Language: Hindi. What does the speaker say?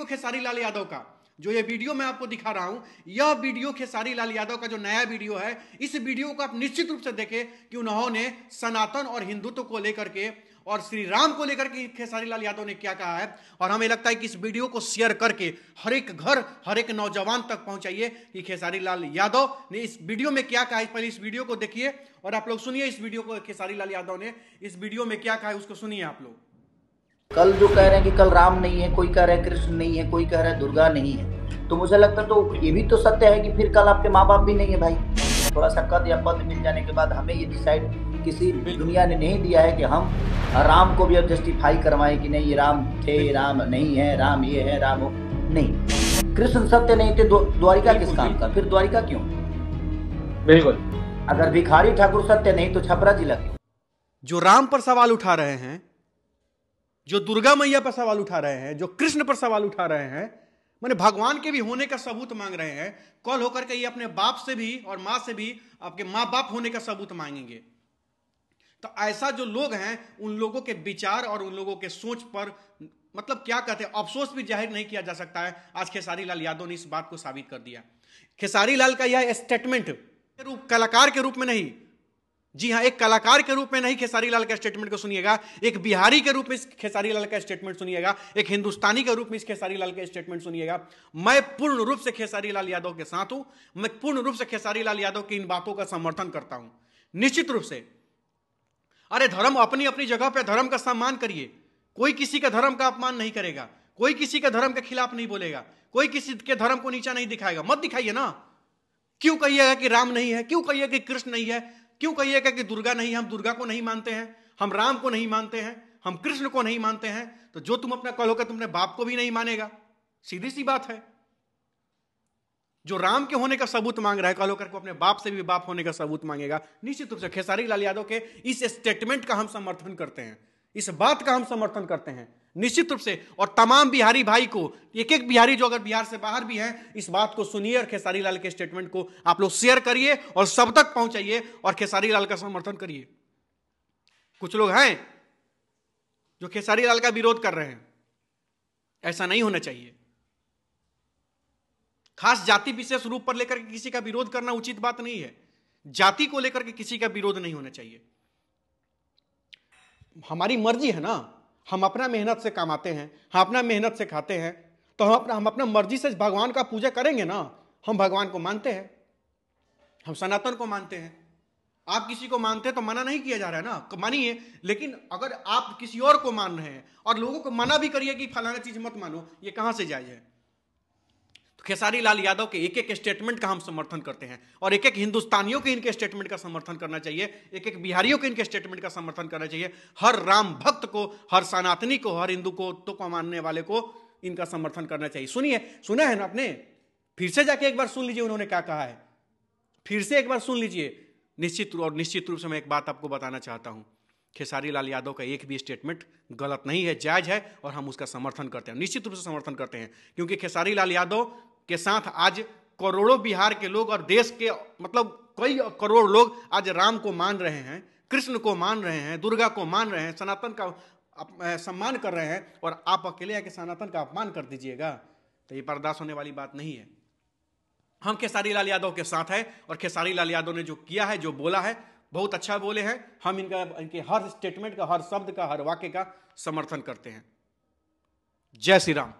वीडियो खेसारी लाल यादव का, जो ये वीडियो मैं आपको दिखा रहा हूँ, यह वीडियो खेसारी लाल यादव का जो नया वीडियो है, इस वीडियो को आप निश्चित रूप से देखें कि उन्होंने सनातन और हिंदुत्व को लेकर के और श्री राम को लेकर के खेसारी लाल यादव ने क्या कहा है, और हमें लगता है कि इस वीडियो को शेयर करके हर एक घर, हर एक नौजवान तक पहुंचाइए कि खेसारी लाल यादव ने इस वीडियो में क्या कहा है। पहले इस वीडियो को देखिए और आप लोग सुनिए इस वीडियो को, खेसारी लाल यादव ने इस वीडियो में क्या कहा है, उसको सुनिए आप लोग। कल जो कह रहे हैं कि कल राम नहीं है कोई कह रहा है कृष्ण नहीं है कोई कह रहा है दुर्गा नहीं है तो मुझे लगता है तो ये भी तो सत्य है कि फिर कल आपके माँ बाप भी नहीं है भाई। थोड़ा सा कद या पद मिल जाने के बाद हमें ये डिसाइड किसी दुनिया ने नहीं दिया है कि हम राम को भी अब जस्टिफाई करवाएँ कि नहीं ये राम थे राम नहीं है राम ये है राम हो नहीं। कृष्ण सत्य नहीं थे द्वारिका किस काम का? फिर द्वारिका क्यों? बिल्कुल। अगर भिखारी ठाकुर सत्य नहीं तो छपरा जिला क्यों जो राम पर सवाल उठा रहे हैं जो दुर्गा मैया पर सवाल उठा रहे हैं, जो कृष्ण पर सवाल उठा रहे हैं, मैंने भगवान के भी होने का सबूत मांग रहे हैं, कॉल होकर के ये अपने बाप से भी और माँ से भी आपके माँ बाप होने का सबूत मांगेंगे। तो ऐसा जो लोग हैं, उन लोगों के विचार और उन लोगों के सोच पर मतलब क्या कहते हैं, अफसोस भी ज़ाहिर नहीं किया जा सकता है। आज खेसारी लाल यादव ने इस बात को साबित कर दिया। खेसारी लाल का यह स्टेटमेंट रूप, कलाकार के रूप में नहीं जी हाँ एक कलाकार के रूप में नहीं खेसारी लाल का स्टेटमेंट को सुनिएगा। एक बिहारी के रूप में इस खेसारी लाल का स्टेटमेंट सुनिएगा। एक हिंदुस्तानी के रूप में इस खेसारी लाल का स्टेटमेंट सुनिएगा। मैं पूर्ण रूप से खेसारी लाल यादव के साथ हूँ। मैं पूर्ण रूप से खेसारी लाल यादव की इन बातों का समर्थन करता हूँ। निश्चित रूप से। अरे, धर्म अपनी अपनी जगह पर धर्म का सम्मान करिए। कोई किसी का धर्म का अपमान नहीं करेगा। कोई किसी का धर्म के खिलाफ नहीं बोलेगा। कोई किसी के धर्म को नीचा नहीं दिखाएगा। मत दिखाइए ना। क्यों कहिएगा कि राम नहीं है? क्यों कहिएगा कि कृष्ण नहीं है? क्यों कहिएगा कि दुर्गा नहीं, हम दुर्गा को नहीं मानते हैं, हम राम को नहीं मानते हैं, हम कृष्ण को नहीं मानते हैं तो जो तुम अपना कहोगे तुमने बाप को भी नहीं मानेगा। सीधी सी बात है। जो राम के होने का सबूत मांग रहा है, कल होकर को अपने बाप से भी बाप होने का सबूत मांगेगा। निश्चित रूप से खेसारी लाल यादव के इस स्टेटमेंट का हम समर्थन करते हैं, इस बात का हम समर्थन करते हैं। निश्चित रूप से। और तमाम बिहारी भाई को, एक एक बिहारी जो अगर बिहार से बाहर भी हैं, इस बात को सुनिए और खेसारी लाल के स्टेटमेंट को आप लोग शेयर करिए और सब तक पहुंचाइए और खेसारी लाल का समर्थन करिए। कुछ लोग हैं जो खेसारी लाल का विरोध कर रहे हैं। ऐसा नहीं होना चाहिए। खास जाति विशेष रूप पर लेकर के किसी का विरोध करना उचित बात नहीं है। जाति को लेकर के किसी का विरोध नहीं होना चाहिए। हमारी मर्ज़ी है ना? हम अपना मेहनत से कमाते हैं, हम अपना मेहनत से खाते हैं तो हम अपना हम अपना मर्ज़ी से भगवान का पूजा करेंगे ना? हम भगवान को मानते हैं। हम सनातन को मानते हैं। आप किसी को मानते हैं तो मना नहीं किया जा रहा है ना? मानिए, लेकिन अगर आप किसी और को मान रहे हैं और लोगों को मना भी करिए कि फलाना चीज़ मत मानो, ये कहाँ से जायज़ है? खेसारी लाल यादव के एक एक स्टेटमेंट का हम समर्थन करते हैं। और एक एक हिंदुस्तानियों के इनके स्टेटमेंट का समर्थन करना चाहिए। एक एक बिहारियों के इनके स्टेटमेंट का समर्थन करना चाहिए। हर राम भक्त को, हर सनातनी को, हर हिंदू को तो को मानने वाले को इनका समर्थन करना चाहिए। सुनिए, सुना है ना आपने? फिर से जाके एक बार सुन लीजिए उन्होंने क्या कहा है। फिर से एक बार सुन लीजिए। निश्चित और निश्चित रूप से मैं एक बात आपको बताना चाहता हूँ। खेसारी लाल यादव का एक भी स्टेटमेंट गलत नहीं है, जायज़ है और हम उसका समर्थन करते हैं। निश्चित रूप से समर्थन करते हैं। क्योंकि खेसारी लाल यादव के साथ आज करोड़ों बिहार के लोग और देश के मतलब कई करोड़ लोग आज राम को मान रहे हैं, कृष्ण को मान रहे हैं, दुर्गा को मान रहे हैं, सनातन का सम्मान कर रहे हैं और आप अकेले आके सनातन का अपमान कर दीजिएगा। तो ये बर्दाश्त होने वाली बात नहीं है। हम खेसारी लाल यादव के साथ हैं और खेसारी लाल यादव ने जो किया है, जो बोला है, बहुत अच्छा बोले हैं। हम इनका, इनके हर स्टेटमेंट का, हर शब्द का, हर वाक्य का समर्थन करते हैं। जय श्री राम।